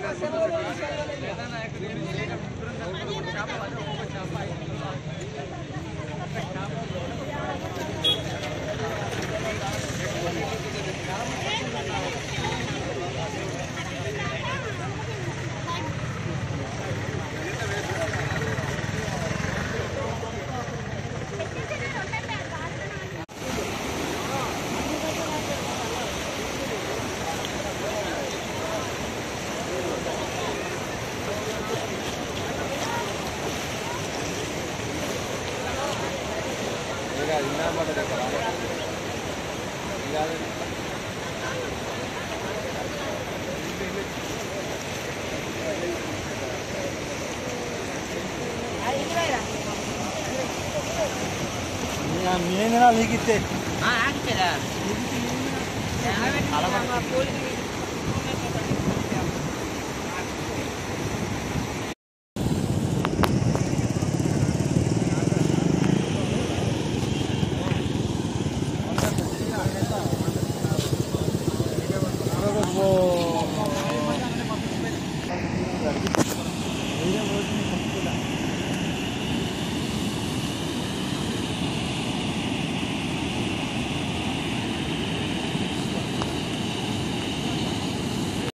Gracias. కాదు ఇందాక పడ్డది అక్కడ కాదు మీనా నీకితే ఆగితేరా అలా Oh.